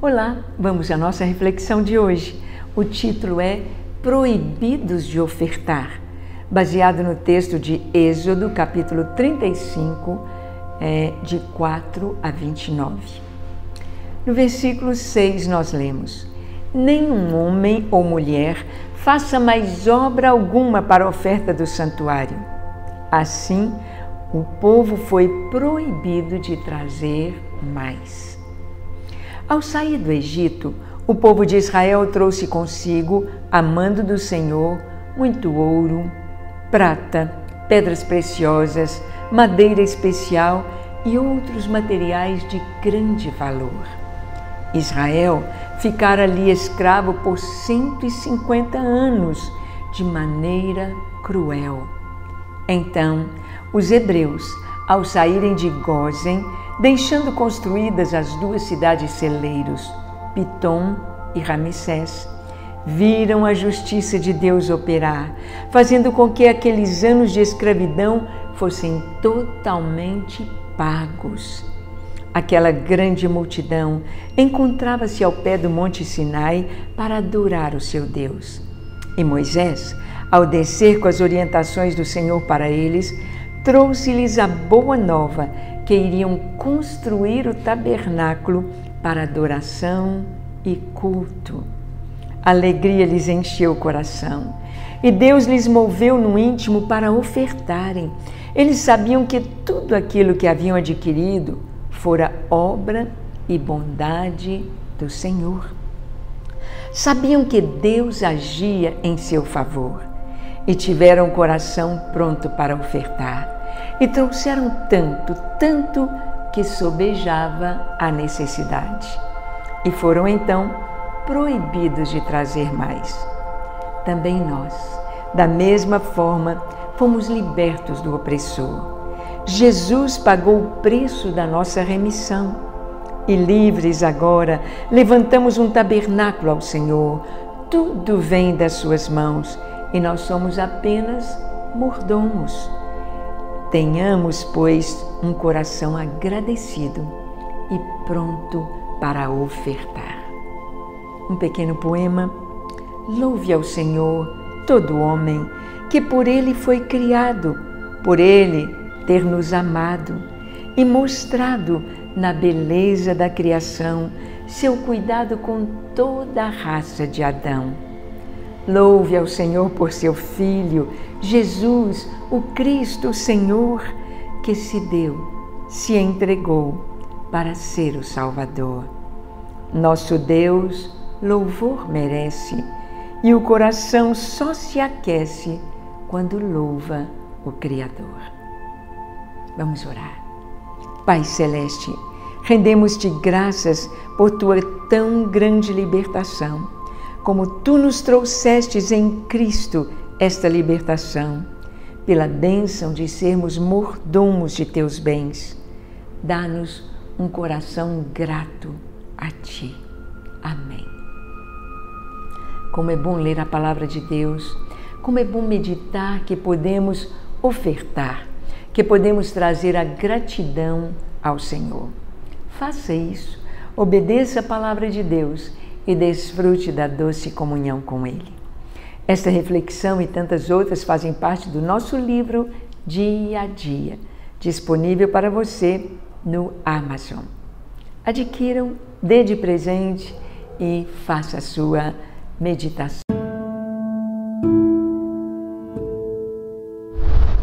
Olá, vamos à nossa reflexão de hoje. O título é Proibidos de Ofertar, baseado no texto de Êxodo, capítulo 35, é, de 4 a 29. No versículo 6 nós lemos: Nenhum homem ou mulher faça mais obra alguma para a oferta do santuário. Assim, o povo foi proibido de trazer mais. Ao sair do Egito, o povo de Israel trouxe consigo, amando do Senhor, muito ouro, prata, pedras preciosas, madeira especial e outros materiais de grande valor. Israel ficara ali escravo por 150 anos, de maneira cruel. Então, os hebreus, ao saírem de Gozen, deixando construídas as duas cidades celeiros, Pitom e Ramsés, viram a justiça de Deus operar, fazendo com que aqueles anos de escravidão fossem totalmente pagos. Aquela grande multidão encontrava-se ao pé do Monte Sinai para adorar o seu Deus. E Moisés, ao descer com as orientações do Senhor para eles, trouxe-lhes a boa nova que iriam construir o tabernáculo para adoração e culto. A alegria lhes encheu o coração e Deus lhes moveu no íntimo para ofertarem. Eles sabiam que tudo aquilo que haviam adquirido fora obra e bondade do Senhor. Sabiam que Deus agia em seu favor e tiveram o coração pronto para ofertar e trouxeram tanto, tanto que sobejava a necessidade. E foram então proibidos de trazer mais. Também nós, da mesma forma, fomos libertos do opressor. Jesus pagou o preço da nossa remissão. E livres agora, levantamos um tabernáculo ao Senhor. Tudo vem das Suas mãos e nós somos apenas mordomos. Tenhamos, pois, um coração agradecido e pronto para ofertar. Um pequeno poema. Louve ao Senhor todo homem, que por ele foi criado, por ele ter nos amado e mostrado na beleza da criação seu cuidado com toda a raça de Adão. Louve ao Senhor por seu Filho, Jesus, o Cristo Senhor, que se deu, se entregou para ser o Salvador. Nosso Deus louvor merece e o coração só se aquece quando louva o Criador. Vamos orar. Pai Celeste, rendemos-te graças por tua tão grande libertação como tu nos trouxestes em Cristo esta libertação, pela bênção de sermos mordomos de teus bens. Dá-nos um coração grato a ti. Amém. Como é bom ler a palavra de Deus, como é bom meditar que podemos ofertar, que podemos trazer a gratidão ao Senhor. Faça isso, obedeça a palavra de Deus e desfrute da doce comunhão com Ele. Esta reflexão e tantas outras fazem parte do nosso livro Dia a Dia, disponível para você no Amazon. Adquiram, dê de presente e faça a sua meditação.